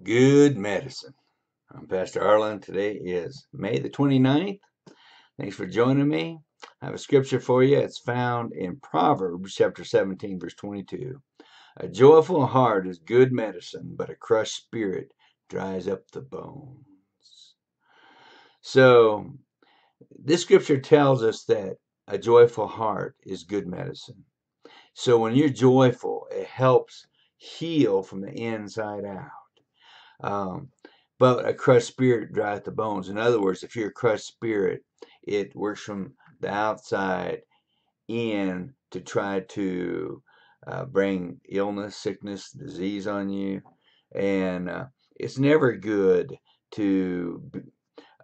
Good medicine. I'm Pastor Arlen. Today is May the 29th. Thanks for joining me. I have a scripture for you. It's found in Proverbs chapter 17, verse 22. A joyful heart is good medicine, but a crushed spirit dries up the bones. So, this scripture tells us that a joyful heart is good medicine. So, when you're joyful, it helps heal from the inside out. Um, but a crushed spirit dryeth the bones. In other words, if you're a crushed spirit, it works from the outside in to try to uh, bring illness, sickness, disease on you. And uh, it's never good to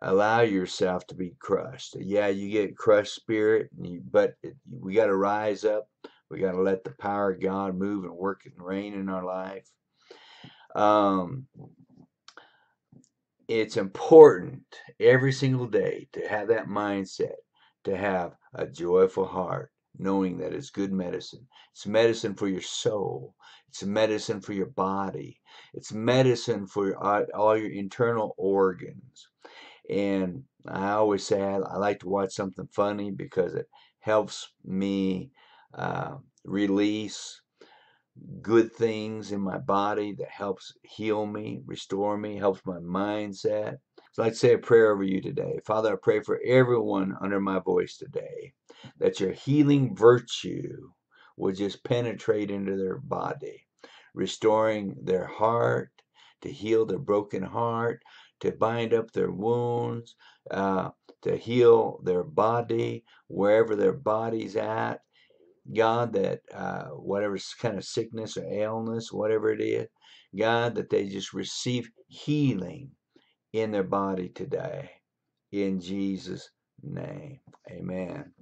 allow yourself to be crushed. Yeah, you get crushed spirit, you, but it, we got to rise up. We got to let the power of God move and work and reign in our life. Um, it's important every single day to have that mindset, to have a joyful heart, knowing that it's good medicine. It's medicine for your soul, it's medicine for your body, it's medicine for all your internal organs. And I always say I, I like to watch something funny because it helps me uh, release good things in my body that helps heal me, restore me, helps my mindset. So I'd say a prayer over you today. Father, I pray for everyone under my voice today that your healing virtue would just penetrate into their body, restoring their heart, to heal their broken heart, to bind up their wounds, uh, to heal their body, wherever their body's at, God, that uh, whatever kind of sickness or illness, whatever it is, God, that they just receive healing in their body today. In Jesus' name, amen.